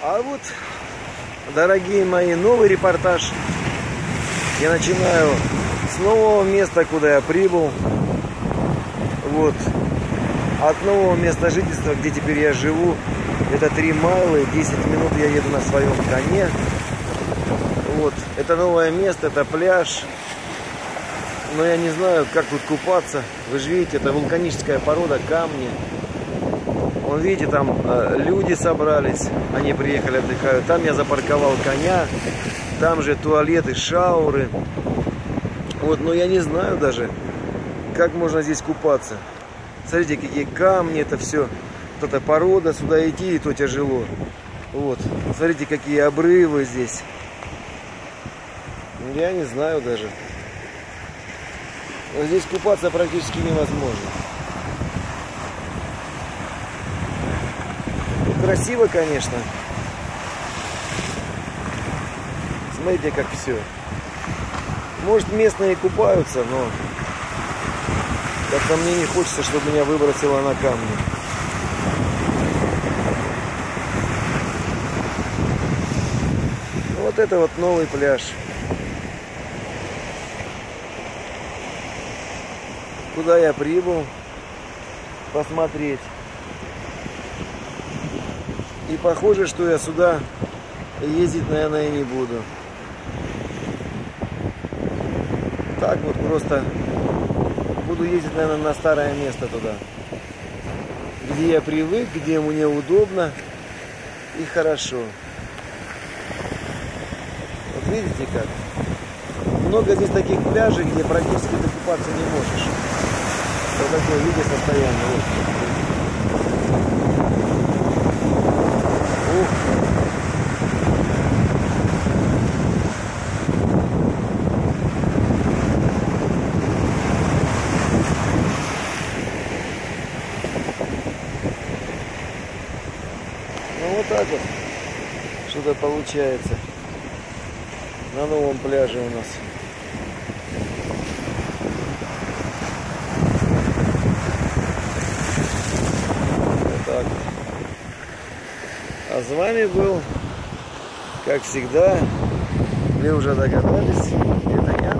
А вот, дорогие мои, новый репортаж. Я начинаю с нового места, куда я прибыл. Вот. От нового места жительства, где теперь я живу, это 3 майлы, 10 минут я еду на своем коне. Вот. Это новое место, это пляж. Но я не знаю, как тут купаться. Вы же видите, это вулканическая порода, камни. Вон видите, там э, люди собрались, они приехали, отдыхают. Там я запарковал коня, там же туалеты, шауры. Вот, но я не знаю даже, как можно здесь купаться. Смотрите, какие камни, это все. Вот эта порода, сюда идти, и то тяжело. Вот, смотрите, какие обрывы здесь. Я не знаю даже. Здесь купаться практически невозможно. Красиво, конечно. Смотрите, как все. Может, местные купаются, но как-то мне не хочется, чтобы меня выбросило на камни. Вот это вот новый пляж. Куда я прибыл посмотреть. И похоже, что я сюда ездить, наверное, и не буду. Так вот просто буду ездить, наверное, на старое место туда. Где я привык, где мне удобно и хорошо. Вот видите как? Много здесь таких пляжей, где практически докупаться не можешь. Вот такое, видите, состояние. Вот. Вот так вот что-то получается на новом пляже у нас. Вот так. А с вами был, как всегда, вы уже догадались, это я.